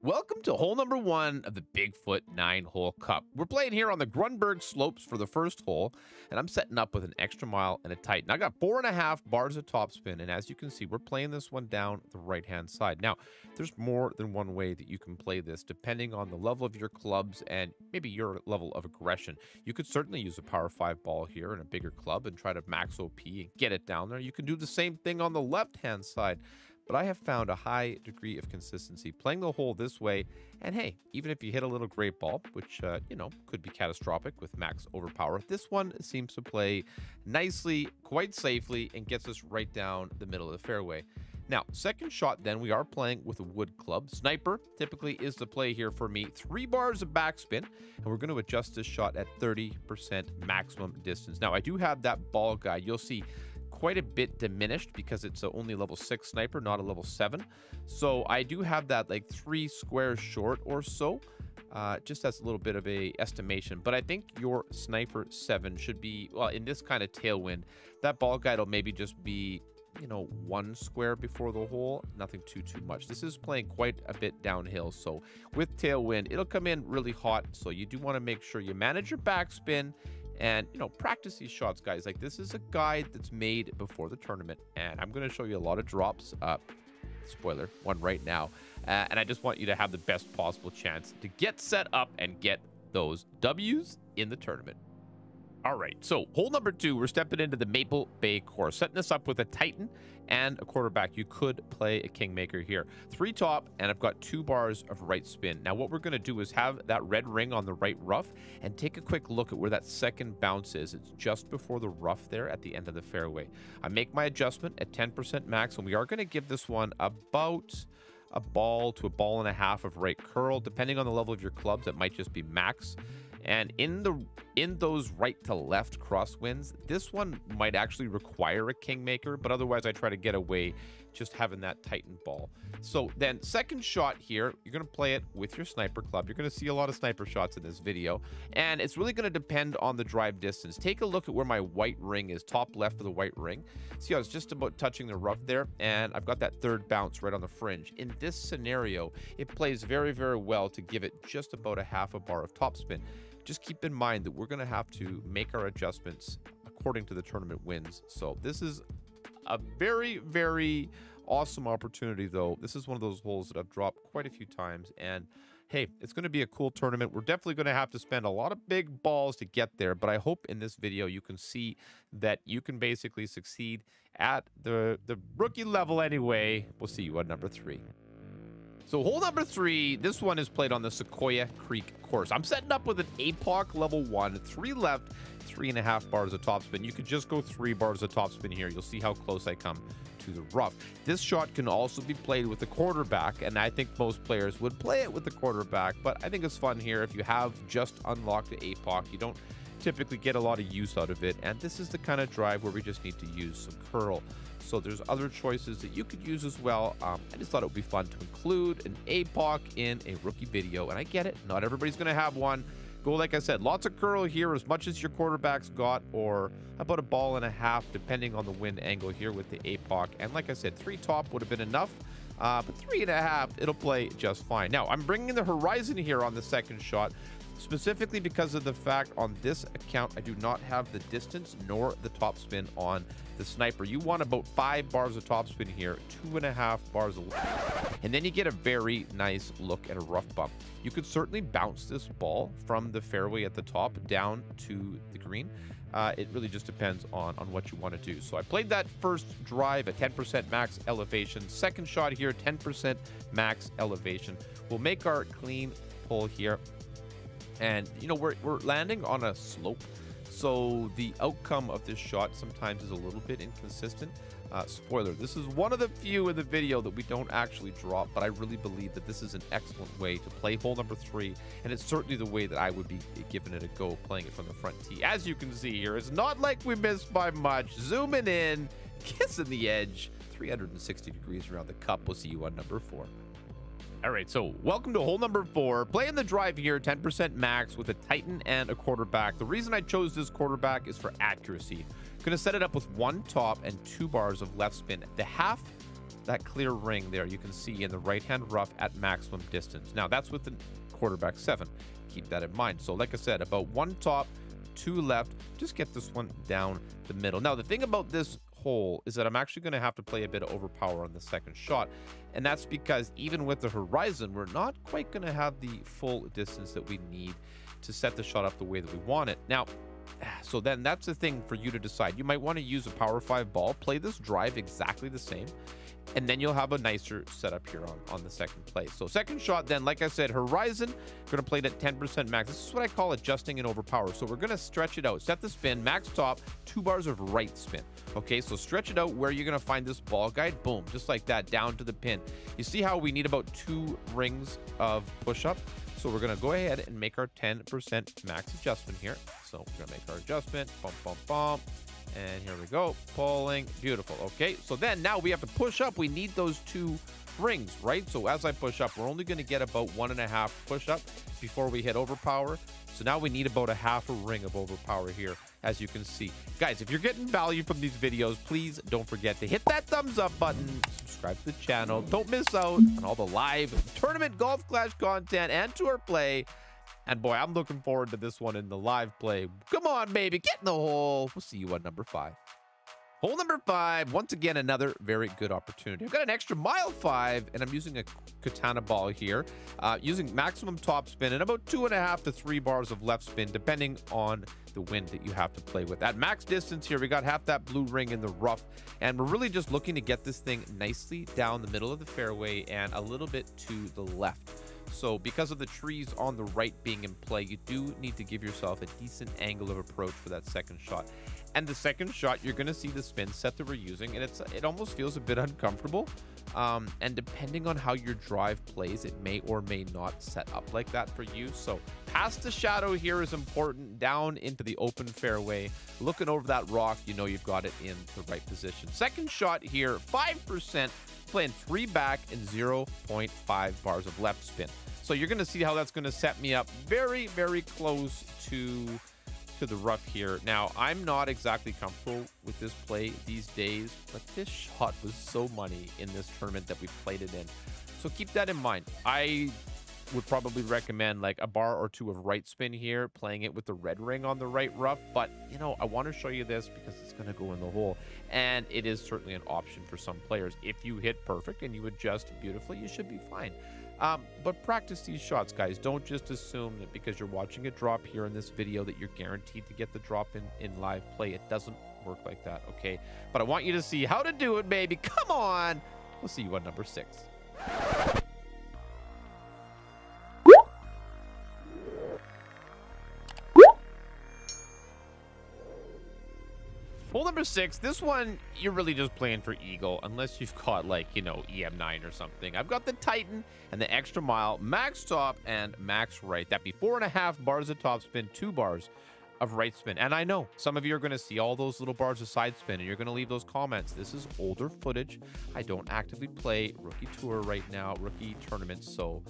Welcome to hole number one of the Bigfoot nine hole cup. We're playing here on the Grunberg slopes for the first hole, and I'm setting up with an extra mile and a Titan. I got four and a half bars of topspin, and as you can see, we're playing this one down the right hand side. Now, there's more than one way that you can play this depending on the level of your clubs and maybe your level of aggression. You could certainly use a power five ball here and a bigger club and try to max OP and get it down there. You can do the same thing on the left hand side but I have found a high degree of consistency playing the hole this way. And hey, even if you hit a little great ball, which, uh, you know, could be catastrophic with max overpower, this one seems to play nicely, quite safely, and gets us right down the middle of the fairway. Now, second shot, then we are playing with a wood club. Sniper typically is the play here for me. Three bars of backspin, and we're going to adjust this shot at 30% maximum distance. Now, I do have that ball guide. You'll see quite a bit diminished because it's only level 6 sniper, not a level 7. So I do have that like three squares short or so. Uh, just as a little bit of a estimation. But I think your Sniper 7 should be, well, in this kind of tailwind, that ball guide will maybe just be, you know, one square before the hole. Nothing too, too much. This is playing quite a bit downhill. So with tailwind, it'll come in really hot. So you do want to make sure you manage your backspin and you know practice these shots guys. Like this is a guide that's made before the tournament and i'm going to show you a lot of drops up spoiler one right now uh, and i just want you to have the best possible chance to get set up and get those w's in the tournament all right, so hole number two, we're stepping into the Maple Bay course, setting this up with a Titan and a quarterback. You could play a Kingmaker here. Three top, and I've got two bars of right spin. Now, what we're going to do is have that red ring on the right rough and take a quick look at where that second bounce is. It's just before the rough there at the end of the fairway. I make my adjustment at 10% max, and we are going to give this one about a ball to a ball and a half of right curl. Depending on the level of your clubs, it might just be max. And in the in those right to left crosswinds, this one might actually require a kingmaker, but otherwise I try to get away just having that Titan ball. So then second shot here, you're going to play it with your sniper club. You're going to see a lot of sniper shots in this video, and it's really going to depend on the drive distance. Take a look at where my white ring is, top left of the white ring. See how it's just about touching the rough there, and I've got that third bounce right on the fringe. In this scenario, it plays very, very well to give it just about a half a bar of topspin just keep in mind that we're going to have to make our adjustments according to the tournament wins. So this is a very, very awesome opportunity, though. This is one of those holes that I've dropped quite a few times. And hey, it's going to be a cool tournament. We're definitely going to have to spend a lot of big balls to get there. But I hope in this video you can see that you can basically succeed at the, the rookie level anyway. We'll see you on number three. So hole number three, this one is played on the Sequoia Creek course. I'm setting up with an APOC level one, three left, three and a half bars of topspin. You could just go three bars of topspin here. You'll see how close I come to the rough. This shot can also be played with the quarterback, and I think most players would play it with the quarterback, but I think it's fun here. If you have just unlocked the APOC, you don't typically get a lot of use out of it, and this is the kind of drive where we just need to use some curl. So there's other choices that you could use as well. Um, I just thought it would be fun to include an APOC in a rookie video. And I get it. Not everybody's going to have one. Go, like I said, lots of curl here, as much as your quarterback's got, or about a ball and a half, depending on the wind angle here with the APOC. And like I said, three top would have been enough. Uh, but three and a half, it'll play just fine. Now, I'm bringing the horizon here on the second shot specifically because of the fact on this account I do not have the distance nor the top spin on the sniper. You want about five bars of top spin here, two and a half bars of and then you get a very nice look at a rough bump. You could certainly bounce this ball from the fairway at the top down to the green. Uh, it really just depends on, on what you want to do. So I played that first drive at 10% max elevation. Second shot here, 10% max elevation. We'll make our clean pull here. And, you know, we're, we're landing on a slope. So the outcome of this shot sometimes is a little bit inconsistent. Uh, spoiler, this is one of the few in the video that we don't actually drop, but I really believe that this is an excellent way to play hole number three, and it's certainly the way that I would be giving it a go, playing it from the front tee. As you can see here, it's not like we missed by much. Zooming in, kissing the edge, 360 degrees around the cup. We'll see you on number four. All right, so welcome to hole number four. Playing the drive here, 10% max with a Titan and a quarterback. The reason I chose this quarterback is for accuracy. Going to set it up with one top and two bars of left spin. The half that clear ring there you can see in the right-hand rough at maximum distance. Now, that's with the quarterback seven. Keep that in mind. So like I said, about one top, two left. Just get this one down the middle. Now, the thing about this hole is that I'm actually going to have to play a bit of overpower on the second shot. And that's because even with the horizon, we're not quite going to have the full distance that we need to set the shot up the way that we want it. Now, so then that's the thing for you to decide. You might want to use a Power 5 ball, play this drive exactly the same, and then you'll have a nicer setup here on, on the second play. So second shot then, like I said, Horizon, to play it at 10% max. This is what I call adjusting and overpower. So we're to stretch it out. Set the spin, max top, two bars of right spin. Okay, so stretch it out where you're to find this ball guide. Boom, just like that, down to the pin. You see how we need about two rings of push-up? So we're to go ahead and make our 10% max adjustment here. So we're to make our adjustment. Bump, bump, bump. And here we go. Pulling. Beautiful. Okay. So then now we have to push up. We need those two rings, right? So as I push up, we're only going to get about one and a half push up before we hit overpower. So now we need about a half a ring of overpower here, as you can see. Guys, if you're getting value from these videos, please don't forget to hit that thumbs up button, subscribe to the channel. Don't miss out on all the live tournament Golf Clash content and tour play. And boy, I'm looking forward to this one in the live play. Come on, baby, get in the hole. We'll see you on number five. Hole number five, once again, another very good opportunity. I've got an extra mile five, and I'm using a katana ball here, uh, using maximum top spin and about two and a half to three bars of left spin, depending on the wind that you have to play with. At max distance here, we got half that blue ring in the rough, and we're really just looking to get this thing nicely down the middle of the fairway and a little bit to the left. So because of the trees on the right being in play, you do need to give yourself a decent angle of approach for that second shot. And the second shot, you're going to see the spin set that we're using, and it's it almost feels a bit uncomfortable. Um, and depending on how your drive plays, it may or may not set up like that for you. So past the shadow here is important, down into the open fairway. Looking over that rock, you know you've got it in the right position. Second shot here, 5%, playing three back and 0.5 bars of left spin. So you're going to see how that's going to set me up very, very close to to the rough here. Now, I'm not exactly comfortable with this play these days, but this shot was so money in this tournament that we played it in. So keep that in mind. I would probably recommend like a bar or two of right spin here, playing it with the red ring on the right rough. But, you know, I want to show you this because it's going to go in the hole. And it is certainly an option for some players. If you hit perfect and you adjust beautifully, you should be fine. Um, but practice these shots, guys. Don't just assume that because you're watching a drop here in this video that you're guaranteed to get the drop in, in live play. It doesn't work like that, okay? But I want you to see how to do it, baby. Come on. We'll see you on number six. Hole number six, this one, you're really just playing for Eagle, unless you've got, like, you know, EM9 or something. I've got the Titan and the Extra Mile, max top and max right. That'd be four and a half bars of top spin, two bars of right spin. And I know some of you are going to see all those little bars of side spin, and you're going to leave those comments. This is older footage. I don't actively play Rookie Tour right now, Rookie Tournaments, so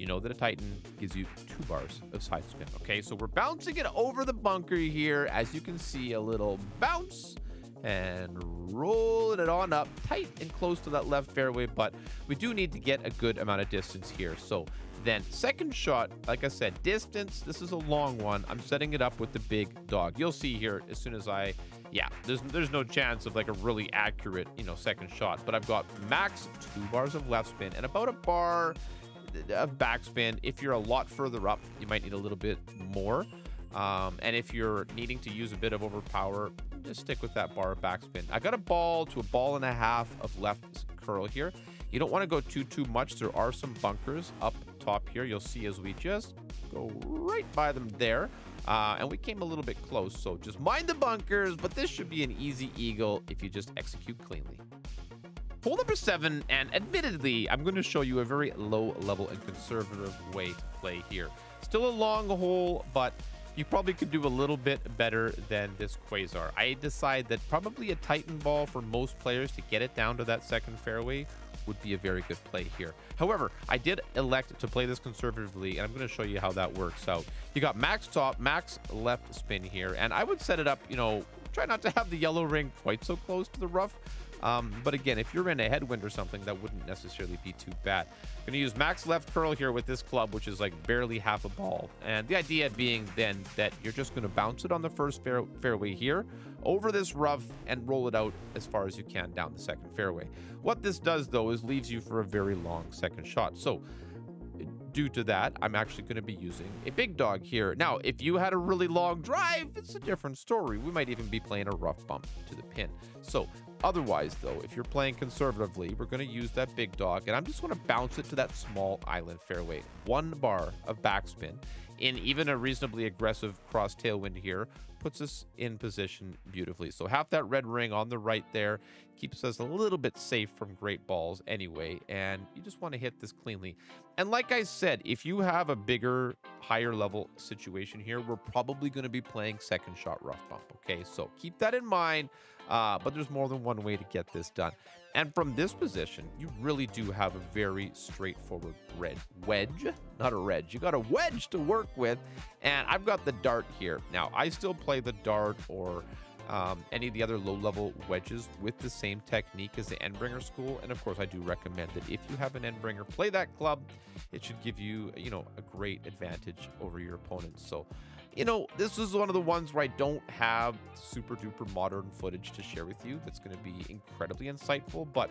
you know that a Titan gives you two bars of side spin. Okay, so we're bouncing it over the bunker here. As you can see, a little bounce and rolling it on up tight and close to that left fairway, but we do need to get a good amount of distance here. So then second shot, like I said, distance, this is a long one. I'm setting it up with the big dog. You'll see here as soon as I, yeah, there's, there's no chance of like a really accurate, you know, second shot, but I've got max two bars of left spin and about a bar of backspin. If you're a lot further up, you might need a little bit more. Um, and if you're needing to use a bit of overpower, just stick with that bar of backspin. I got a ball to a ball and a half of left curl here. You don't want to go too, too much. There are some bunkers up top here. You'll see as we just go right by them there. Uh, and we came a little bit close, so just mind the bunkers, but this should be an easy eagle if you just execute cleanly. Hole number seven, and admittedly, I'm going to show you a very low level and conservative way to play here. Still a long hole, but you probably could do a little bit better than this Quasar. I decide that probably a Titan ball for most players to get it down to that second fairway would be a very good play here. However, I did elect to play this conservatively, and I'm going to show you how that works out. You got max top, max left spin here, and I would set it up, you know, try not to have the yellow ring quite so close to the rough, Um, but again, if you're in a headwind or something, that wouldn't necessarily be too bad. I'm Going to use max left curl here with this club, which is like barely half a ball. And the idea being then that you're just going to bounce it on the first fair fairway here, over this rough, and roll it out as far as you can down the second fairway. What this does, though, is leaves you for a very long second shot. So due to that, I'm actually going to be using a big dog here. Now, if you had a really long drive, it's a different story. We might even be playing a rough bump to the pin. So otherwise, though, if you're playing conservatively, we're going to use that big dog, and I'm just going to bounce it to that small island fairway. One bar of backspin in even a reasonably aggressive cross tailwind here puts us in position beautifully. So half that red ring on the right there keeps us a little bit safe from great balls anyway, and you just want to hit this cleanly. And like I said, if you have a bigger, higher level situation here, we're probably going to be playing second shot rough bump, okay? So keep that in mind, uh, but there's more than one way to get this done. And from this position, you really do have a very straightforward red wedge, not a wedge. You got a wedge to work with, and I've got the dart here. Now, I still play the dart or um, any of the other low-level wedges with the same technique as the Endbringer school. And of course, I do recommend that if you have an Endbringer, play that club. It should give you, you know, a great advantage over your opponents. So you know, this is one of the ones where I don't have super duper modern footage to share with you that's going to be incredibly insightful. But,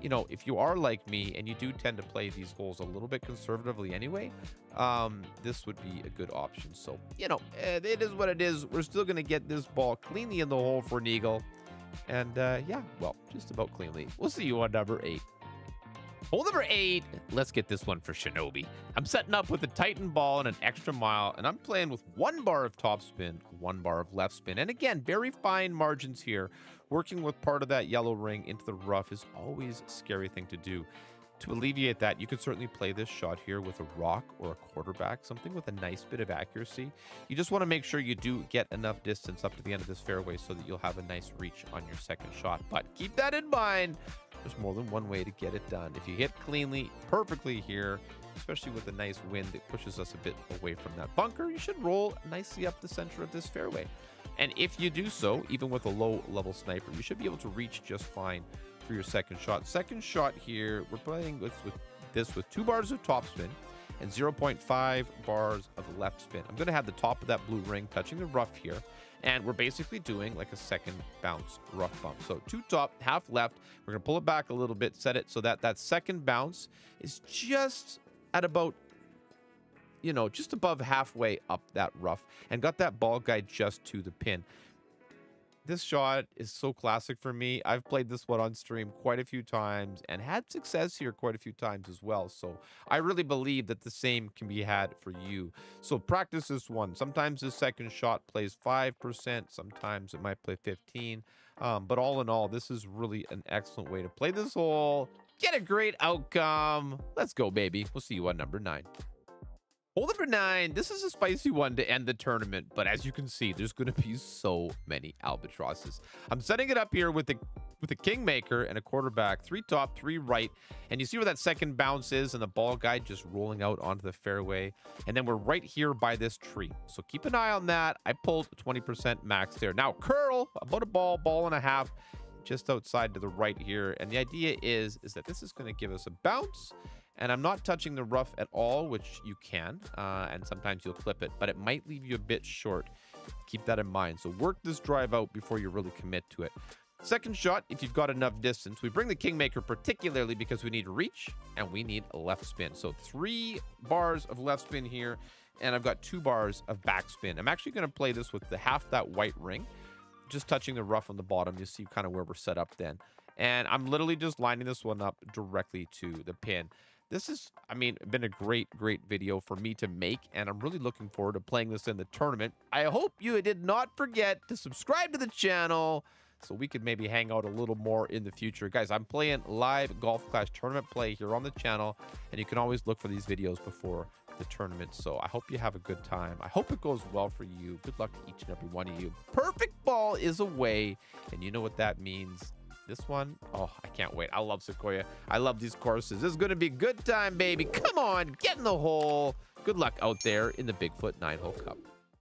you know, if you are like me and you do tend to play these holes a little bit conservatively anyway, um, this would be a good option. So, you know, it is what it is. We're still going to get this ball cleanly in the hole for Eagle. And, uh, yeah, well, just about cleanly. We'll see you on number eight. Hole number eight, let's get this one for Shinobi. I'm setting up with a Titan ball and an extra mile, and I'm playing with one bar of topspin, one bar of left spin. And again, very fine margins here. Working with part of that yellow ring into the rough is always a scary thing to do. To alleviate that, you could certainly play this shot here with a rock or a quarterback, something with a nice bit of accuracy. You just want to make sure you do get enough distance up to the end of this fairway so that you'll have a nice reach on your second shot. But keep that in mind. There's more than one way to get it done. If you hit cleanly, perfectly here, especially with a nice wind that pushes us a bit away from that bunker, you should roll nicely up the center of this fairway. And if you do so, even with a low level sniper, you should be able to reach just fine for your second shot. Second shot here, we're playing with, with this with two bars of topspin and 0.5 bars of left spin. I'm going to have the top of that blue ring touching the rough here. And we're basically doing like a second bounce rough bump. So two top, half left. We're going to pull it back a little bit, set it so that that second bounce is just at about, you know, just above halfway up that rough and got that ball guide just to the pin this shot is so classic for me. I've played this one on stream quite a few times and had success here quite a few times as well. So I really believe that the same can be had for you. So practice this one. Sometimes the second shot plays 5%. Sometimes it might play 15. Um, but all in all, this is really an excellent way to play this hole. Get a great outcome. Let's go, baby. We'll see you on number nine. Hole number nine, this is a spicy one to end the tournament, but as you can see, there's going to be so many albatrosses. I'm setting it up here with the with a kingmaker and a quarterback, three top, three right, and you see where that second bounce is and the ball guide just rolling out onto the fairway, and then we're right here by this tree. So keep an eye on that. I pulled 20% max there. Now curl, about a ball, ball and a half, just outside to the right here, and the idea is is that this is going to give us a bounce and I'm not touching the rough at all, which you can, uh, and sometimes you'll clip it, but it might leave you a bit short. Keep that in mind. So work this drive out before you really commit to it. Second shot, if you've got enough distance. We bring the Kingmaker particularly because we need reach and we need left spin. So three bars of left spin here, and I've got two bars of backspin. I'm actually going to play this with the half that white ring, just touching the rough on the bottom. You see kind of where we're set up then. And I'm literally just lining this one up directly to the pin this has, I mean, been a great, great video for me to make, and I'm really looking forward to playing this in the tournament. I hope you did not forget to subscribe to the channel so we could maybe hang out a little more in the future. Guys, I'm playing live Golf Clash tournament play here on the channel, and you can always look for these videos before the tournament. So I hope you have a good time. I hope it goes well for you. Good luck to each and every one of you. Perfect ball is away, and you know what that means. This one, oh, I can't wait. I love Sequoia. I love these courses. This is going to be a good time, baby. Come on, get in the hole. Good luck out there in the Bigfoot 9 Hole Cup.